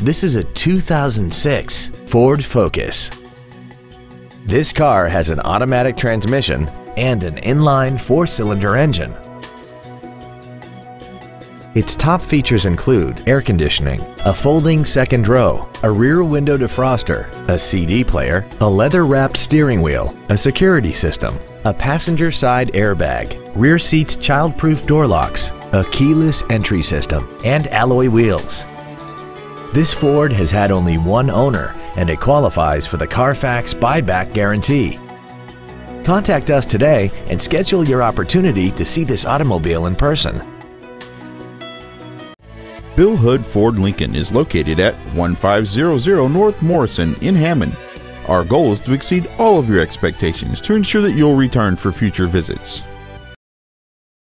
This is a 2006 Ford Focus. This car has an automatic transmission and an inline four-cylinder engine. Its top features include air conditioning, a folding second row, a rear window defroster, a CD player, a leather-wrapped steering wheel, a security system, a passenger side airbag, rear seat child-proof door locks, a keyless entry system, and alloy wheels. This Ford has had only one owner and it qualifies for the Carfax buyback guarantee. Contact us today and schedule your opportunity to see this automobile in person. Bill Hood Ford Lincoln is located at 1500 North Morrison in Hammond. Our goal is to exceed all of your expectations to ensure that you'll return for future visits.